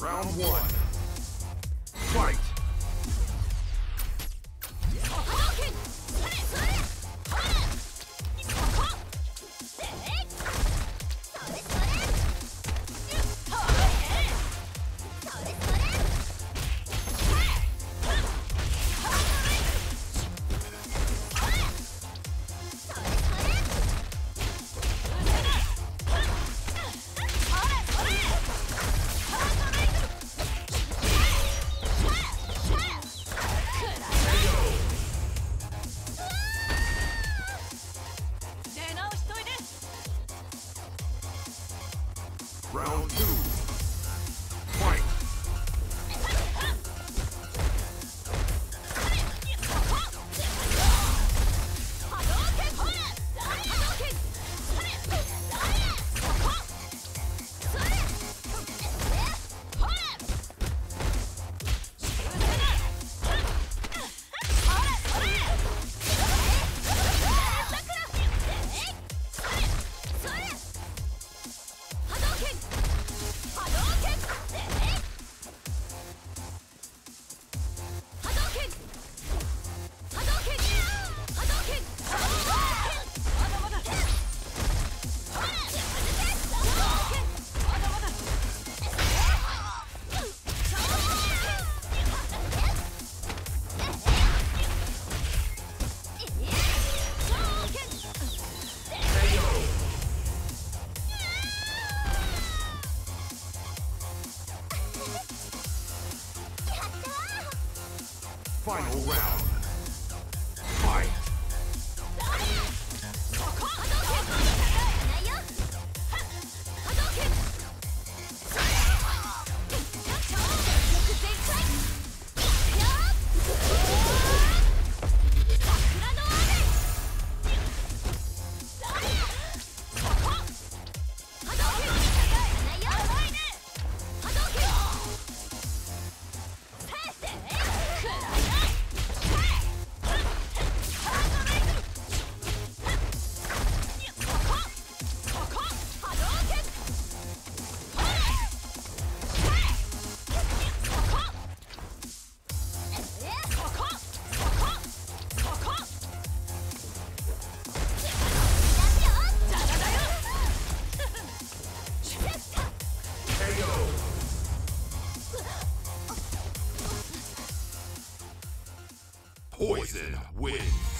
Round one. Fight! Round two. Final round. Poison wins.